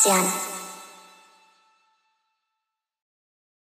Sebastian.